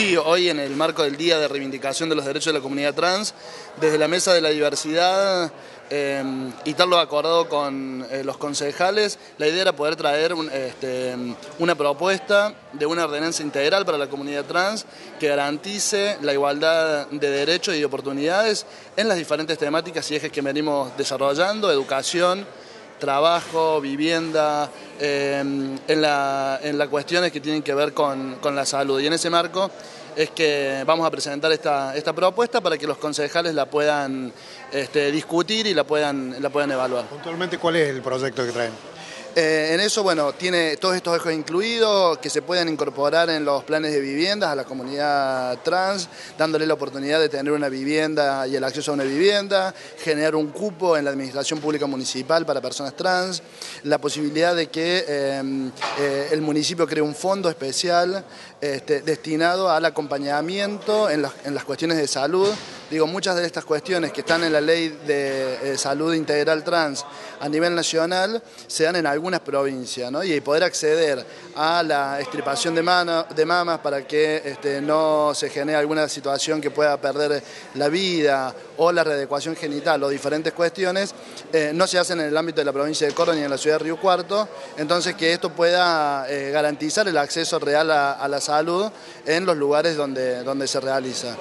Sí, hoy en el marco del Día de Reivindicación de los Derechos de la Comunidad Trans, desde la Mesa de la Diversidad eh, y tal acordado con eh, los concejales, la idea era poder traer este, una propuesta de una ordenanza integral para la comunidad trans que garantice la igualdad de derechos y de oportunidades en las diferentes temáticas y ejes que venimos desarrollando, educación, trabajo, vivienda, em, en, las cuestiones que tienen que ver con, la salud. Y en ese marco es que vamos a presentar esta, esta propuesta para que los concejales la puedan este, discutir y la puedan, la puedan evaluar. Puntualmente, ¿cuál es el proyecto que traen? Eh, en eso, bueno, tiene todos estos ejes incluidos que se puedan incorporar en los planes de viviendas a la comunidad trans, dándole la oportunidad de tener una vivienda y el acceso a una vivienda, generar un cupo en la administración pública municipal para personas trans, la posibilidad de que eh, eh, el municipio cree un fondo especial este, destinado al acompañamiento en las cuestiones de salud Digo, muchas de estas cuestiones que están en la ley de eh, salud integral trans a nivel nacional se dan en algunas provincias, ¿no? Y poder acceder a la estripación de, de mamas para que este, no se genere alguna situación que pueda perder la vida o la readecuación genital o diferentes cuestiones, eh, no se hacen en el ámbito de la provincia de Córdoba ni en la ciudad de Río Cuarto, entonces que esto pueda eh, garantizar el acceso real a, la salud en los lugares donde, donde se realiza.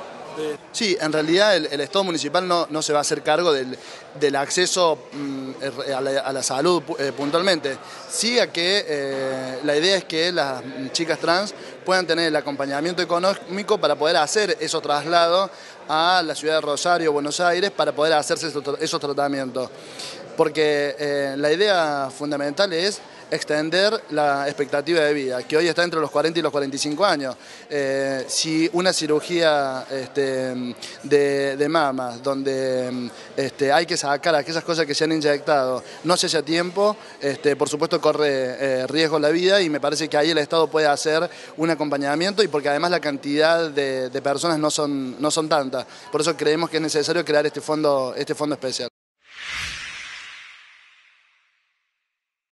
Sí, en realidad el, Estado municipal no, se va a hacer cargo del, acceso mm, a, la, salud eh, puntualmente. Sí a que eh, la idea es que las chicas trans puedan tener el acompañamiento económico para poder hacer esos traslados a la ciudad de Rosario, Buenos Aires, para poder hacerse esos, tratamientos. Porque eh, la idea fundamental es extender la expectativa de vida, que hoy está entre los 40 y los 45 años. Eh, si una cirugía este, de, mamas, donde este, hay que sacar aquellas cosas que se han inyectado, no se hace a tiempo, este, por supuesto corre eh, riesgo la vida y me parece que ahí el Estado puede hacer un acompañamiento y porque además la cantidad de, personas no son, no son tantas. Por eso creemos que es necesario crear este fondo, este fondo especial.